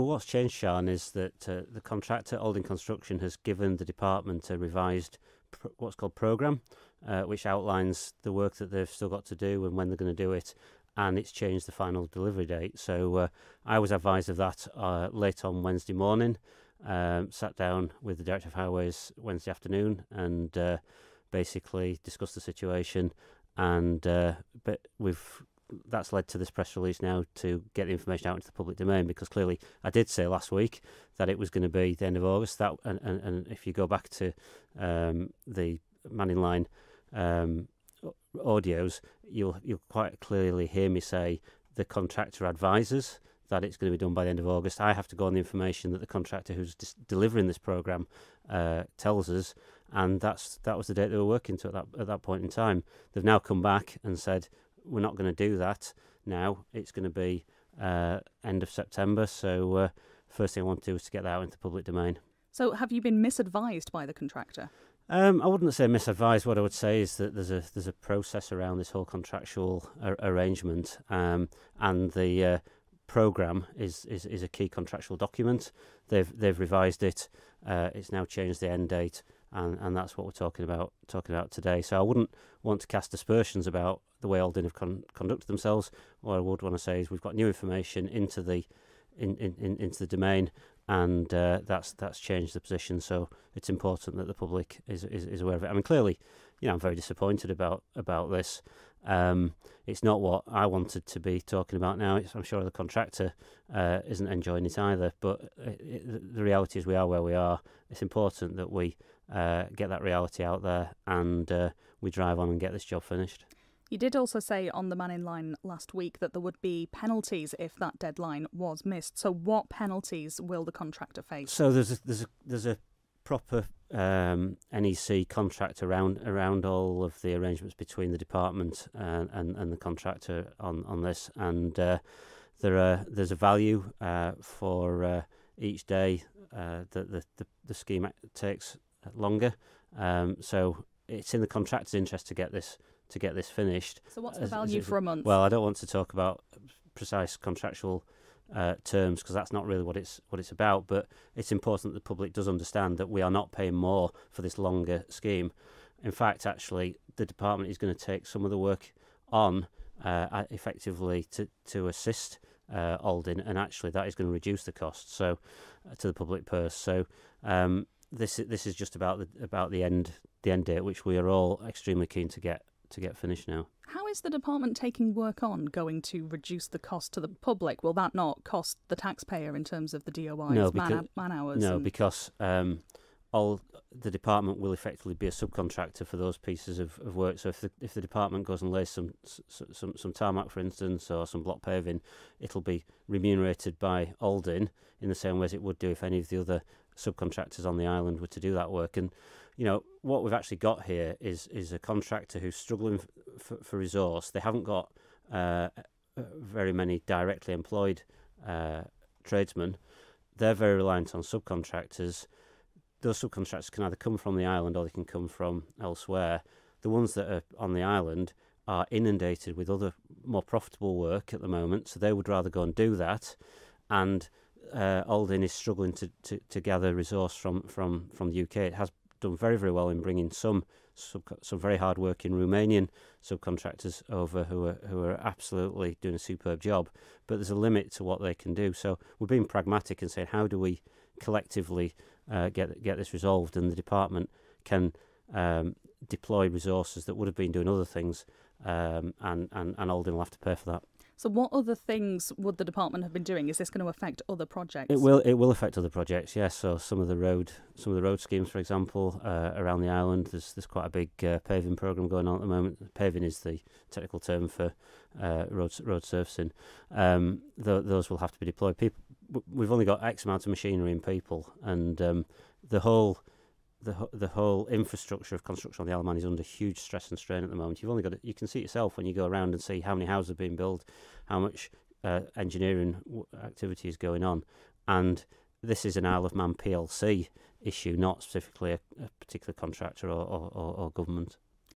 what's changed, Sian, is that uh, the contractor, Aldin Construction, has given the department a revised what's called program, uh, which outlines the work that they've still got to do and when they're going to do it, and it's changed the final delivery date. So uh, I was advised of that uh, late on Wednesday morning. Um, sat down with the director of highways Wednesday afternoon and uh, basically discussed the situation. And uh, but we've that's led to this press release now to get the information out into the public domain because clearly I did say last week that it was going to be the end of August. That and, and, and if you go back to um, the Mannin Line um, audios, you'll you'll quite clearly hear me say the contractor advisors that it's going to be done by the end of August. I have to go on the information that the contractor who's dis- delivering this program uh, tells us, and that's that was the date they were working to at that at that point in time. They've now come back and said we're not going to do that now. It's going to be uh, end of September. So uh, first thing I want to do is to get that out into public domain. So have you been misadvised by the contractor? Um, I wouldn't say misadvised. What I would say is that there's a there's a process around this whole contractual ar- arrangement, um, and the uh, program is, is is a key contractual document. They've they've revised it. Uh, it's now changed the end date, and, and that's what we're talking about talking about today. So I wouldn't want to cast aspersions about the way Aldin have con- conducted themselves. What I would want to say is we've got new information into the in, in, in into the domain, and uh, that's that's changed the position. So it's important that the public is, is is aware of it. I mean, clearly, you know, I'm very disappointed about about this. Um, it's not what I wanted to be talking about now. It's, I'm sure the contractor uh, isn't enjoying it either. But it, it, the reality is, we are where we are. It's important that we uh, get that reality out there and uh, we drive on and get this job finished. You did also say on the Mannin Line last week that there would be penalties if that deadline was missed. So, what penalties will the contractor face? So there's a, there's a, there's a proper um, NEC contract around around all of the arrangements between the department and, and, and the contractor on, on this, and uh, there are there's a value uh, for uh, each day uh, that the, the the scheme takes longer. Um, so it's in the contractor's interest to get this to get this finished. So, what's the value for a month? Well, I don't want to talk about precise contractual uh, terms because that's not really what it's what it's about. But it's important that the public does understand that we are not paying more for this longer scheme. In fact, actually, the department is going to take some of the work on uh, effectively to to assist uh, Aldin, and actually that is going to reduce the cost so uh, to the public purse. So. Um, this this is just about the about the end the end date, which we are all extremely keen to get to get finished now. How is the department taking work on going to reduce the cost to the public? Will that not cost the taxpayer in terms of the DOI's no, because, man, man hours? No, because um, all the department will effectively be a subcontractor for those pieces of, of work. So if the if the department goes and lays some some some tarmac, for instance, or some block paving, it'll be remunerated by Aldin in the same way as it would do if any of the other subcontractors on the island were to do that work. And you know what we've actually got here is is a contractor who's struggling for resource. They haven't got uh, very many directly employed uh, tradesmen. They're very reliant on subcontractors. Those subcontractors can either come from the island or they can come from elsewhere. The ones that are on the island are inundated with other more profitable work at the moment, so they would rather go and do that. And uh, Aldin is struggling to, to, to gather resource from, from, from the UK. It has done very, very well in bringing some sub, some very hard working Romanian subcontractors over who are who are absolutely doing a superb job. But there's a limit to what they can do. So we're being pragmatic and saying how do we collectively uh, get get this resolved, and the department can um, deploy resources that would have been doing other things, um, and and and Aldin will have to pay for that. So what other things would the department have been doing? Is this going to affect other projects? It will. It will affect other projects. Yes. So some of the road, some of the road schemes, for example, uh, around the island, there's there's quite a big uh, paving program going on at the moment. Paving is the technical term for uh, road road surfacing. Um, th those will have to be deployed. People, we've only got X amount of machinery and people, and um, the whole the the whole infrastructure of construction on the Isle of Man is under huge stress and strain at the moment. You've only got to, you can see it yourself when you go around and see how many houses are being built, how much uh, engineering activity is going on, and this is an Isle of Man PLC issue, not specifically a, a particular contractor or, or, or, or government.